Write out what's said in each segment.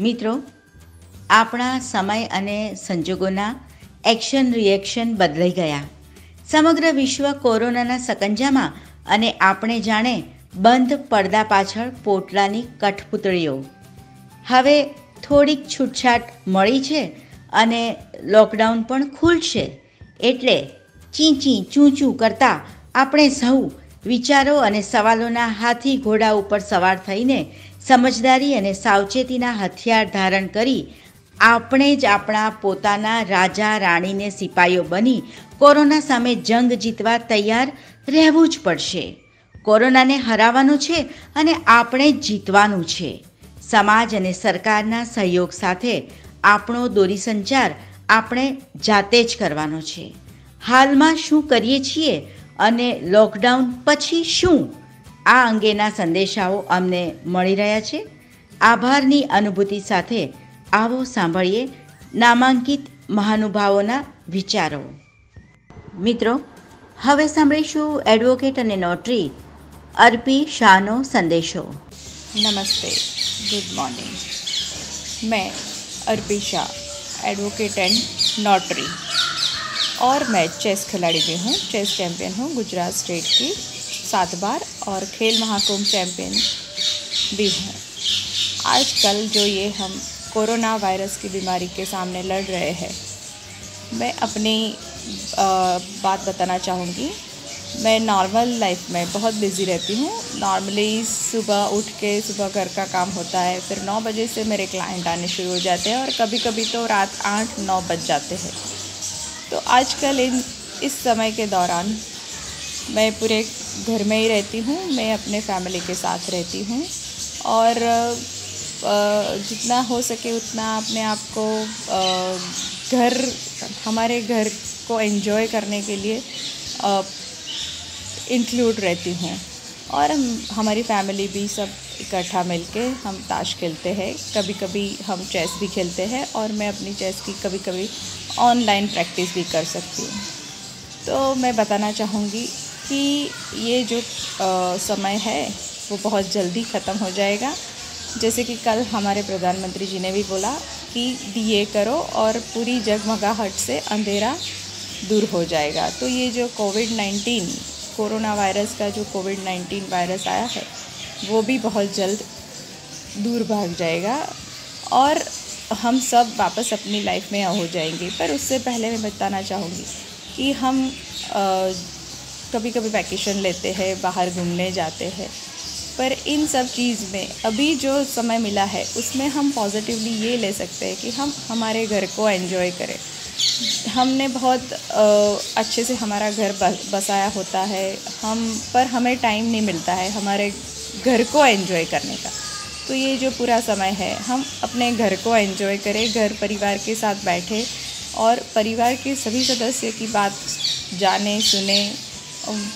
મિત્રો, આપણા સમય અને સંજોગોના એક્શન રિએક્શન બદલાઈ ગયા. સમગ્ર વિશ્વ કોરોનાના સકંજામાં અને આપણે જાણે બંધ પડદા પાછળ પોટલાની કઠપૂતળીઓ. હવે થોડીક છૂટછાટ મળી છે અને લોકડાઉન પણ ખુલશે. એટલે ચીંચી ચૂં ચૂં કરતાં આપણે સૌ વિચારો અને સવાલોના હાથી ઘોડા ઉપર સવાર થઈને સમજદારી અને સાવચેતીના હથિયાર ધારણ કરી આપણે જ આપણા પોતાના રાજા, રાણીને સિપાઈઓ બની કોરોના સામે જંગ જીતવા તૈયાર રહેવું જ પડશે. કોરોનાને હરાવવાનું છે અને આપણે જીતવાનું છે. સમાજ અને સરકારના સહયોગ સાથે આપણો દોરી સંચાર આપણે જાતે જ કરવાનો છે. હાલમાં શું કરીએ છીએ અને લોકડાઉન પછી શું? આ અંગેના સંદેશાઓ અમને મળી રહ્યા છે આભારની અનુભૂતિ સાથે આવો સાંભળીએ નામાંકિત મહાનુભાવોના વિચારો મિત્રો હવે સાંભળીશું એડવોકેટ અને નોટરી અર્પી શાહનો સંદેશો नमस्ते गुड मॉर्निंग मैं Arpi Shah advocate and notary और मैं चेस खिलाड़ी भी हूँ चेस चैम्पियन हूँ गुजरात स्टेट की सात बार और खेल महाकुंभ चैम्पियन भी हूँ। आजकल जो ये हम कोरोना वायरस की बीमारी के सामने लड़ रहे हैं, मैं अपनी बात बताना चाहूँगी। मैं नॉर्मल लाइफ में बहुत बिज़ी रहती हूँ। नॉर्मली सुबह उठ के सुबह घर का काम होता है, फिर नौ बजे से मेरे क्लाइंट आने शुरू हो जाते हैं और कभी कभी तो रात आठ, नौ बज जाते हैं। तो आजकल इन, इस समय के दौरान मैं पूरे घर में ही रहती हूँ, मैं अपने फैमिली के साथ रहती हूँ। और जितना हो सके उतना अपने आप को घर, हमारे घर को एंजॉय करने के लिए इंक्लूड रहती हूँ। और हम, हमारी फैमिली भी सब इकट्ठा मिलके हम ताश खेलते हैं। कभी कभी हम चेस भी खेलते हैं और मैं अपनी चेस की कभी कभी ऑनलाइन प्रैक्टिस भी कर सकती हूँ। तो मैं बताना चाहूँगी कि ये जो अ, समय है वो बहुत जल्दी ख़त्म हो जाएगा। जैसे कि कल हमारे प्रधानमंत्री जी ने भी बोला कि दिए करो और पूरी जगमगाहट से अंधेरा दूर हो जाएगा। तो ये जो कोविड नाइन्टीन कोरोना वायरस का जो कोविड नाइन्टीन वायरस आया है वो भी बहुत जल्द दूर भाग जाएगा और हम सब वापस अपनी लाइफ में हो जाएँगे। पर उससे पहले मैं बताना चाहूँगी कि हम कभी कभी वैकेशन लेते हैं बाहर घूमने जाते हैं। पर इन सब चीज़ में अभी जो समय मिला है उसमें हम पॉजिटिवली ये ले सकते हैं कि हम हमारे घर को एंजॉय करें। हमने बहुत अच्छे से हमारा घर बस, बसाया होता है। हम पर हमें टाइम नहीं मिलता है हमारे घर को एंजॉय करने का। तो ये जो पूरा समय है हम अपने घर को एंजॉय करें घर परिवार के साथ बैठे और परिवार के सभी सदस्य की बात जाने सुने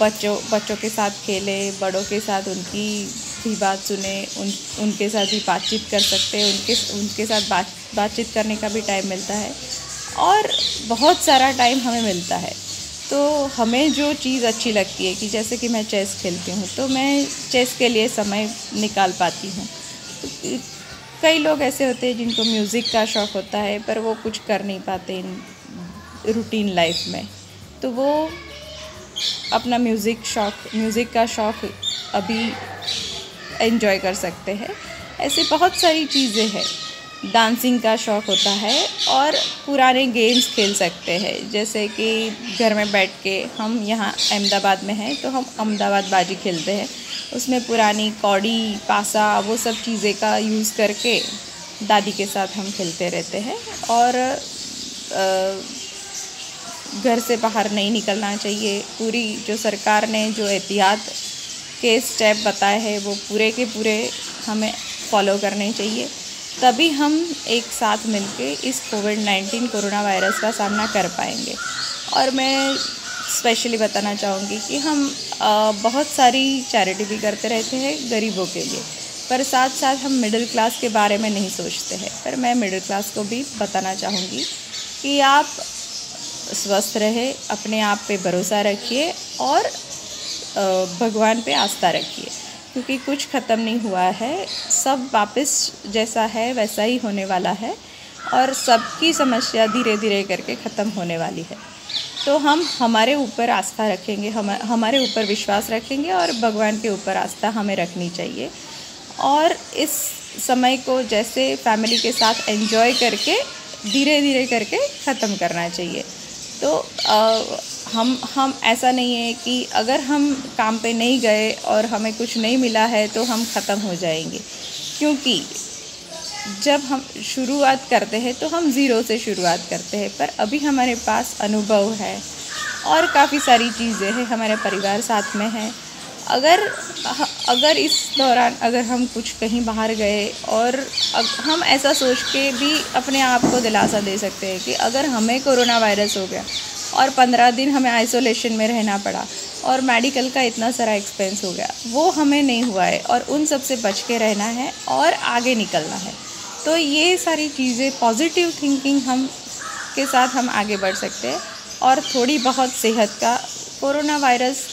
बच्चों बच्चों के साथ खेले, बड़ों के साथ उनकी भी बात सुने, उन, उनके साथ भी बातचीत कर सकते हैं, उनके उनके साथ बात, बातचीत करने का भी टाइम मिलता है। और बहुत सारा टाइम हमें मिलता है। तो हमें जो चीज़ अच्छी लगती है कि जैसे कि मैं चेस खेलती हूँ तो मैं चेस के लिए समय निकाल पाती हूँ। तो कई लोग ऐसे होते हैं जिनको म्यूज़िक का शौक़ होता है, पर वो कुछ कर नहीं पाते इन रूटीन लाइफ में। तो वो अपना म्यूज़िक शौक़ म्यूज़िक का शौक़ अभी एंजॉय कर सकते हैं। ऐसे बहुत सारी चीज़ें हैं। डांसिंग का शौक़ होता है और पुराने गेम्स खेल सकते हैं। जैसे कि घर में बैठ के हम यहाँ अहमदाबाद में हैं तो हम अहमदाबाद बाजी खेलते हैं। उसमें पुरानी कौड़ी पासा वो सब चीज़ें का यूज़ करके दादी के साथ हम खेलते रहते हैं। और अ, घर से बाहर नहीं निकलना चाहिए। पूरी जो सरकार ने जो एहतियात के स्टेप बताए हैं, वो पूरे के पूरे हमें फॉलो करने चाहिए। तभी हम एक साथ मिलके इस कोविड नाइन्टीन कोरोना वायरस का सामना कर पाएँगे। और मैं स्पेशली बताना चाहूँगी कि हम बहुत सारी चैरिटी भी करते रहते हैं गरीबों के लिए। पर साथ साथ हम मिडिल क्लास के बारे में नहीं सोचते हैं। पर मैं मिडिल क्लास को भी बताना चाहूँगी कि आप स्वस्थ रहे, अपने आप पे भरोसा रखिए और भगवान पे आस्था रखिए। क्योंकि कुछ ख़त्म नहीं हुआ है, सब वापस जैसा है, वैसा ही होने वाला है और सबकी समस्या धीरे धीरे करके ख़त्म होने वाली है। तो हम हमारे ऊपर आस्था रखेंगे, हम, हमारे ऊपर विश्वास रखेंगे और भगवान के ऊपर आस्था हमें रखनी चाहिए। और इस समय को जैसे फैमिली के साथ एंजॉय करके धीरे धीरे करके ख़त्म करना चाहिए। तो आ, हम हम ऐसा नहीं है कि अगर हम काम पे नहीं गए और हमें कुछ नहीं मिला है तो हम ख़त्म हो जाएँगे। क्योंकि जब हम शुरुआत करते हैं तो हम ज़ीरो से शुरुआत करते हैं पर अभी हमारे पास अनुभव है और काफ़ी सारी चीज़ें हैं हमारे परिवार साथ में है। अगर अगर इस दौरान अगर हम कुछ कहीं बाहर गए और हम ऐसा सोच के भी अपने आप को दिलासा दे सकते हैं कि अगर हमें कोरोना वायरस हो गया और पंद्रह दिन हमें आइसोलेशन में रहना पड़ा और मेडिकल का इतना सारा एक्सपेंस हो गया, वो हमें नहीं हुआ है और उन सबसे बच के रहना है और आगे निकलना है। तो ये सारी चीज़ें पॉजिटिव थिंकिंग हम, के साथ हम आगे बढ़ सकते हैं और थोड़ी बहुत सेहत का कोरोना वायरस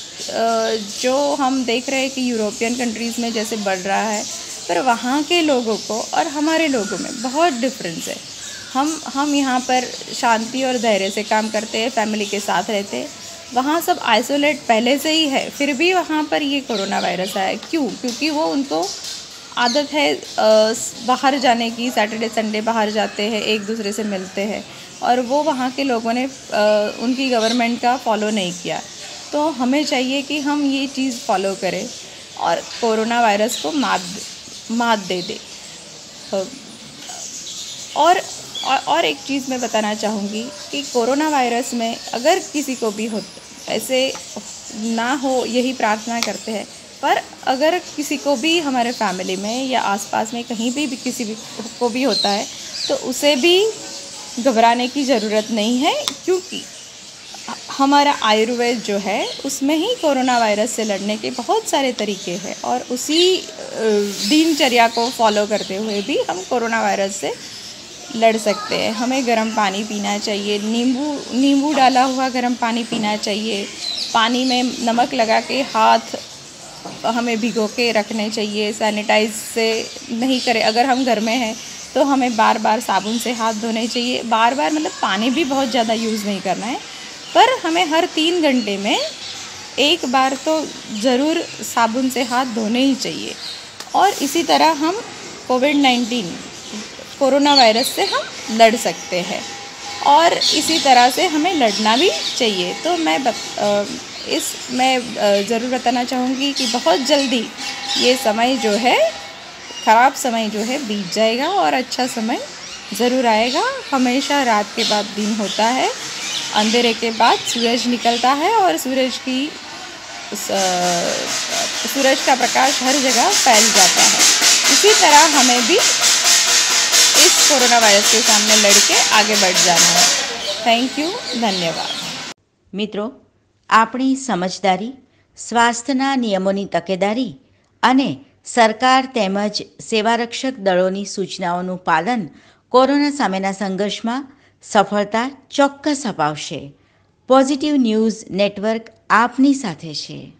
जो हम देख रहे हैं कि यूरोपियन कंट्रीज़ में जैसे बढ़ रहा है, पर वहाँ के लोगों को और हमारे लोगों में बहुत डिफरेंस है। हम हम यहाँ पर शांति और धैर्य से काम करते हैं फैमिली के साथ रहते हैं। वहाँ सब आइसोलेट पहले से ही है, फिर भी वहाँ पर ये कोरोना वायरस आया। क्यों? क्योंकि वो उनको आदत है बाहर जाने की सैटरडे संडे बाहर जाते हैं, एक दूसरे से मिलते हैं। और वो वहाँ के लोगों ने उनकी गवर्नमेंट का फॉलो नहीं किया। तो हमें चाहिए कि हम ये चीज़ फॉलो करें और कोरोना वायरस को मात मात दे दे। और और एक चीज़ मैं बताना चाहूँगी कि कोरोना वायरस में अगर किसी को भी हो ऐसे ना हो यही प्रार्थना करते हैं। पर अगर किसी को भी हमारे फैमिली में या आसपास में कहीं भी, भी किसी भी को भी होता है तो उसे भी घबराने की ज़रूरत नहीं है क्योंकि हमारा आयुर्वेद जो है, उसमें ही कोरोना वायरस से लड़ने के बहुत सारे तरीके हैं और उसी दिनचर्या को फॉलो करते हुए भी हम कोरोना वायरस से लड़ सकते हैं। हमें गर्म पानी पीना चाहिए, नींबू नींबू डाला हुआ गर्म पानी पीना चाहिए, पानी में नमक लगा के हाथ हमें भिगो के रखने चाहिए सैनिटाइज से नहीं करें। अगर हम घर में हैं तो हमें बार बार साबुन से हाथ धोने चाहिए। बार बार मतलब पानी भी बहुत ज़्यादा यूज़ नहीं करना है। पर हमें हर तीन घंटे में एक बार तो ज़रूर साबुन से हाथ धोने ही चाहिए। और इसी तरह हम कोविड नाइन्टीन कोरोना वायरस से हम लड़ सकते हैं। और इसी तरह से हमें लड़ना भी चाहिए। तो मैं बत, इस मैं ज़रूर बताना चाहूँगी कि बहुत जल्दी ये समय जो है ख़राब समय जो है बीत जाएगा और अच्छा समय ज़रूर आएगा। हमेशा रात के बाद दिन होता है। अंधेरे के बाद सूरज निकलता है और सूरज की सूरज का प्रकाश हर जगह फैल जाता है इसी तरह हमें भी इस कोरोना वायरस के सामने लड़के आगे बढ़ जाना है थैंक यू धन्यवाद મિત્રો આપણી સમજદારી સ્વાસ્થ્યના નિયમોની તકેદારી અને સરકાર તેમજ સેવારક્ષક દળોની સૂચનાઓનું પાલન કોરોના સામેના સંઘર્ષમાં સફળતા ચોક્કસ અપાવશે. પોઝિટિવ ન્યૂઝ નેટવર્ક આપની સાથે છે.